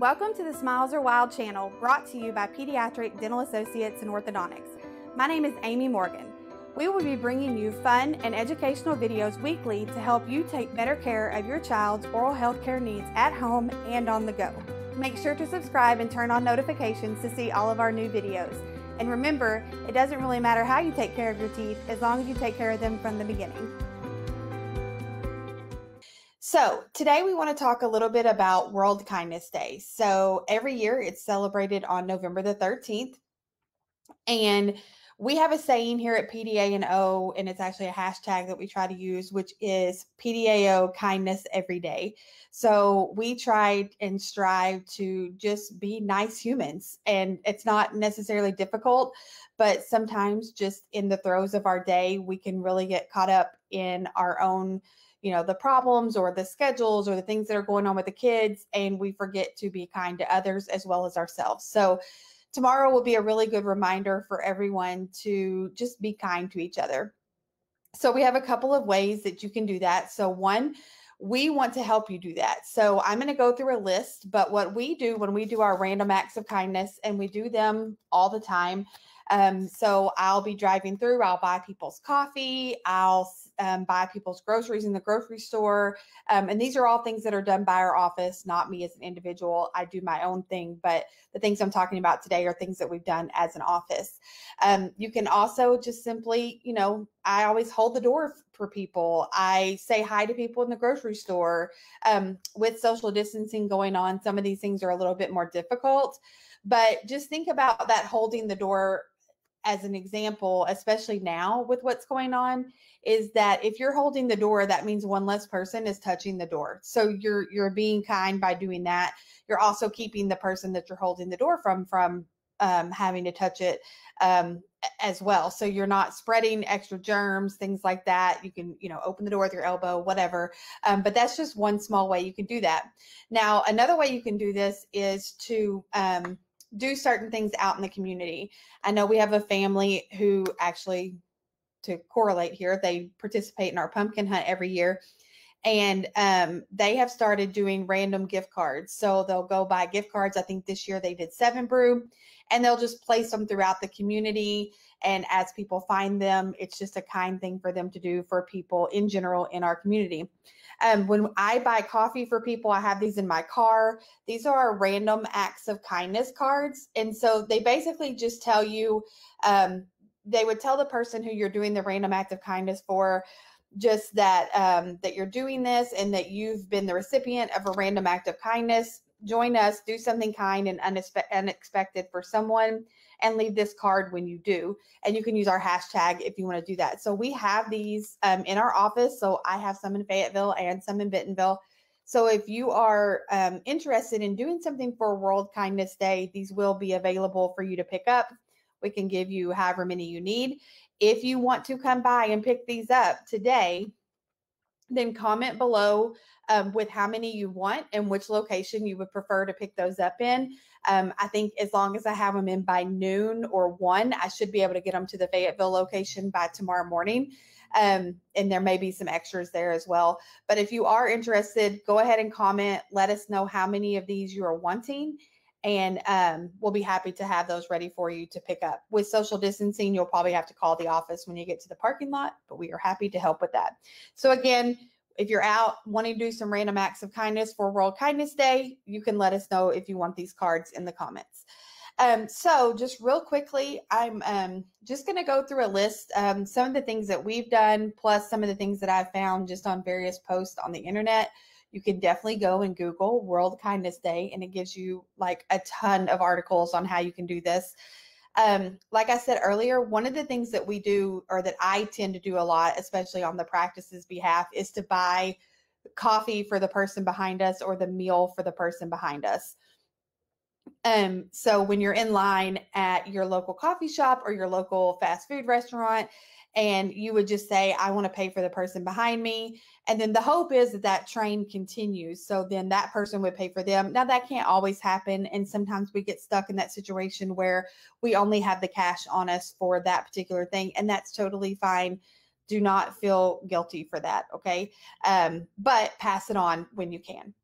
Welcome to the Smiles Are Wild channel brought to you by Pediatric Dental Associates and Orthodontics. My name is Amy Morgan. We will be bringing you fun and educational videos weekly to help you take better care of your child's oral health care needs at home and on the go. Make sure to subscribe and turn on notifications to see all of our new videos. And remember, it doesn't really matter how you take care of your teeth as long as you take care of them from the beginning. So, today we want to talk a little bit about World Kindness Day. So, every year it's celebrated on November the 13th. And we have a saying here at PDA&O, and it's actually a hashtag that we try to use, which is PDAO kindness every day. So we try and strive to just be nice humans. And it's not necessarily difficult, but sometimes just in the throes of our day, we can really get caught up in our own you know the problems or the schedules or the things that are going on with the kids and we forget to be kind to others as well as ourselves so tomorrow will be a really good reminder for everyone to just be kind to each other. So, we have a couple of ways that you can do that. So, one, we want to help you do that. So, I'm going to go through a list, but what we do when we do our random acts of kindness, and we do them all the time. Um, so, I'll be driving through, I'll buy people's coffee, I'll um, buy people's groceries in the grocery store. Um, and these are all things that are done by our office, not me as an individual. I do my own thing, but the things I'm talking about today are things that we've done as an office. Um, you can also just simply, you know, I always hold the door for people. I say hi to people in the grocery store. Um, with social distancing going on, some of these things are a little bit more difficult. But just think about that holding the door as an example, especially now with what's going on, is that if you're holding the door, that means one less person is touching the door. So you're you're being kind by doing that. You're also keeping the person that you're holding the door from from um, having to touch it um, as well. So you're not spreading extra germs, things like that. You can, you know, open the door with your elbow, whatever. Um, but that's just one small way you can do that. Now, another way you can do this is to um, do certain things out in the community. I know we have a family who actually, to correlate here, they participate in our pumpkin hunt every year. And um, they have started doing random gift cards. So they'll go buy gift cards. I think this year they did seven brew, and they'll just place them throughout the community. And as people find them, it's just a kind thing for them to do for people in general in our community. Um, when I buy coffee for people, I have these in my car. These are our random acts of kindness cards. And so they basically just tell you, um, they would tell the person who you're doing the random act of kindness for just that um, that you're doing this and that you've been the recipient of a random act of kindness join us do something kind and unexpected for someone and leave this card when you do. And you can use our hashtag if you want to do that. So we have these um, in our office. So I have some in Fayetteville and some in Bentonville. So if you are um, interested in doing something for World Kindness Day, these will be available for you to pick up. We can give you however many you need. If you want to come by and pick these up today, then comment below um, with how many you want and which location you would prefer to pick those up in. Um, I think as long as I have them in by noon or one, I should be able to get them to the Fayetteville location by tomorrow morning. Um, and there may be some extras there as well. But if you are interested, go ahead and comment. Let us know how many of these you are wanting and um, we'll be happy to have those ready for you to pick up. With social distancing, you'll probably have to call the office when you get to the parking lot, but we are happy to help with that. So, again, if you're out wanting to do some random acts of kindness for World Kindness Day, you can let us know if you want these cards in the comments. Um, so, just real quickly, I'm um, just going to go through a list, um, some of the things that we've done, plus some of the things that I've found just on various posts on the internet you can definitely go and Google World Kindness Day, and it gives you like a ton of articles on how you can do this. Um, like I said earlier, one of the things that we do, or that I tend to do a lot, especially on the practice's behalf, is to buy coffee for the person behind us or the meal for the person behind us. Um, so when you're in line at your local coffee shop or your local fast food restaurant and you would just say i want to pay for the person behind me and then the hope is that that train continues so then that person would pay for them. Now that can't always happen and sometimes we get stuck in that situation where we only have the cash on us for that particular thing and that's totally fine. Do not feel guilty for that okay? Um, but pass it on when you can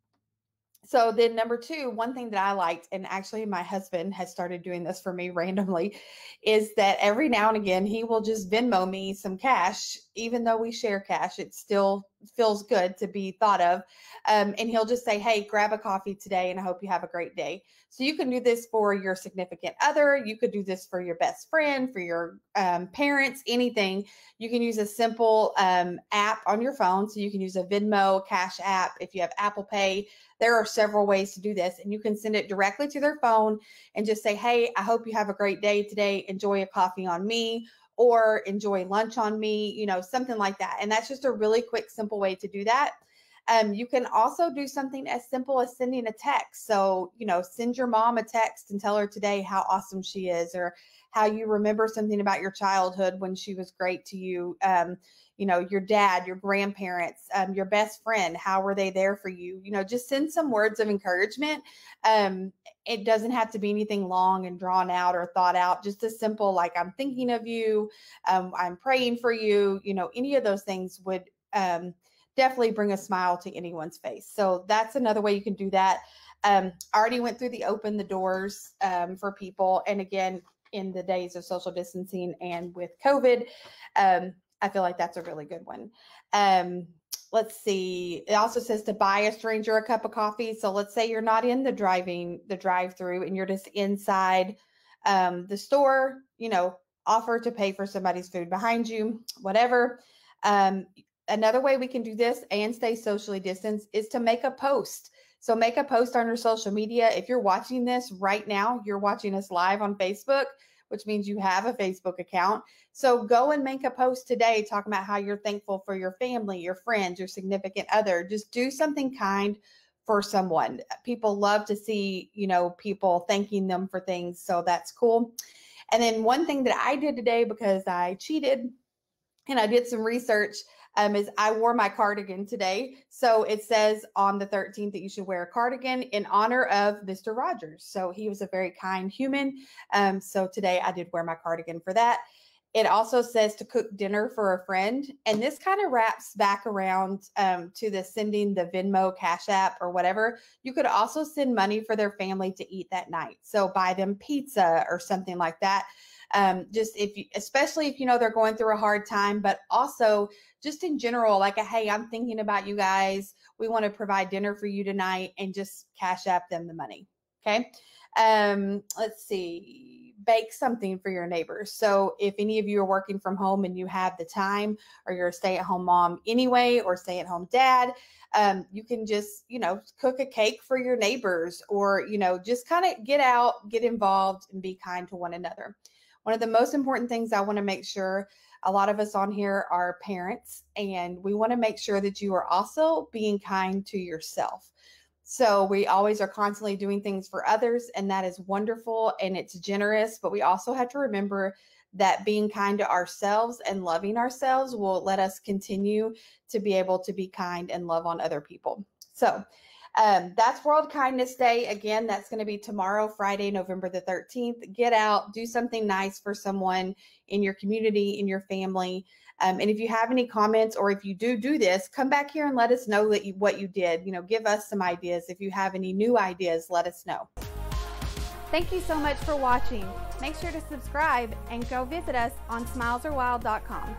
so then number two one thing that i liked and actually my husband has started doing this for me randomly is that every now and again he will just venmo me some cash even though we share cash it's still feels good to be thought of um, and he'll just say hey grab a coffee today and i hope you have a great day. So you can do this for your significant other you could do this for your best friend for your um, parents anything. You can use a simple um, app on your phone so you can use a venmo cash app if you have apple pay. There are several ways to do this, and you can send it directly to their phone and just say, Hey, I hope you have a great day today. Enjoy a coffee on me or enjoy lunch on me, you know, something like that. And that's just a really quick, simple way to do that. Um, you can also do something as simple as sending a text. So, you know, send your mom a text and tell her today how awesome she is or how you remember something about your childhood when she was great to you. Um, you know, your dad, your grandparents, um, your best friend, how were they there for you? You know, just send some words of encouragement. Um, it doesn't have to be anything long and drawn out or thought out, just a simple, like, I'm thinking of you, um, I'm praying for you. You know, any of those things would um, definitely bring a smile to anyone's face. So that's another way you can do that. Um, I already went through the open the doors um, for people. And again, in the days of social distancing and with COVID, um, I feel like that's a really good one. Um, let's see. It also says to buy a stranger a cup of coffee. So let's say you're not in the driving, the drive through, and you're just inside um, the store, you know, offer to pay for somebody's food behind you, whatever. Um, another way we can do this and stay socially distanced is to make a post. So make a post on your social media. If you're watching this right now, you're watching us live on Facebook which means you have a Facebook account. So go and make a post today talking about how you're thankful for your family, your friends, your significant other. Just do something kind for someone. People love to see, you know, people thanking them for things. So that's cool. And then one thing that I did today because I cheated and I did some research um, is I wore my cardigan today. So it says on the 13th that you should wear a cardigan in honor of Mr. Rogers. So he was a very kind human. Um, so today I did wear my cardigan for that. It also says to cook dinner for a friend. And this kind of wraps back around um, to the sending the Venmo, Cash App, or whatever. You could also send money for their family to eat that night. So buy them pizza or something like that um, just if you, especially if you know they're going through a hard time, but also just in general, like a hey, I'm thinking about you guys. We want to provide dinner for you tonight, and just cash app them the money. Okay. Um, let's see, bake something for your neighbors. So if any of you are working from home and you have the time, or you're a stay-at-home mom anyway, or stay-at-home dad, um, you can just you know cook a cake for your neighbors, or you know just kind of get out, get involved, and be kind to one another. One of the most important things I want to make sure a lot of us on here are parents, and we want to make sure that you are also being kind to yourself. So we always are constantly doing things for others, and that is wonderful and it's generous. But we also have to remember that being kind to ourselves and loving ourselves will let us continue to be able to be kind and love on other people. So um, that's World Kindness Day. Again, that's going to be tomorrow, Friday, November the 13th. Get out, do something nice for someone in your community, in your family. Um, and if you have any comments or if you do do this, come back here and let us know that you, what you did. You know, give us some ideas. If you have any new ideas, let us know. Thank you so much for watching. Make sure to subscribe and go visit us on smilesarewild.com.